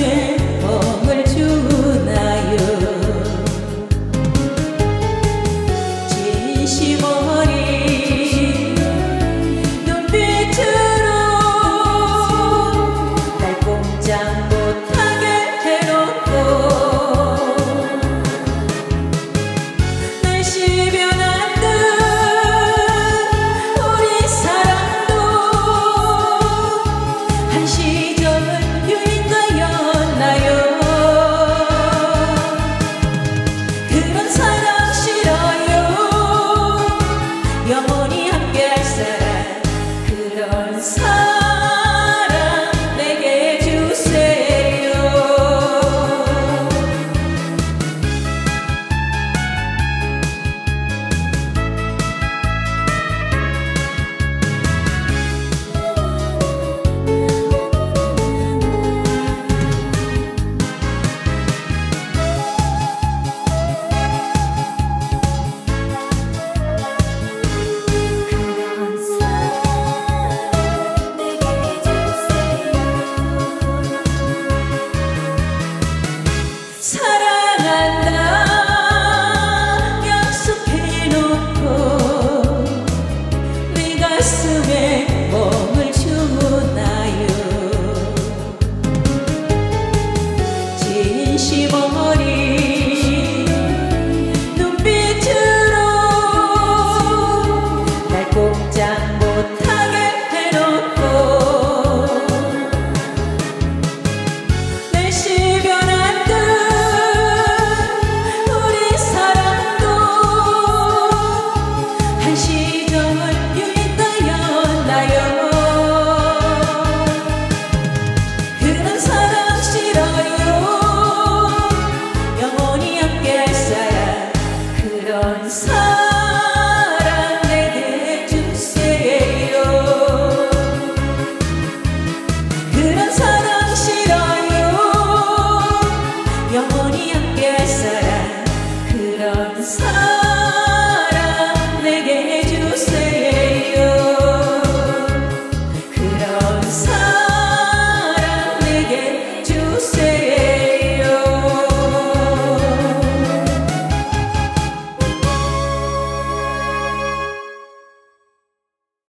주나요? 希望。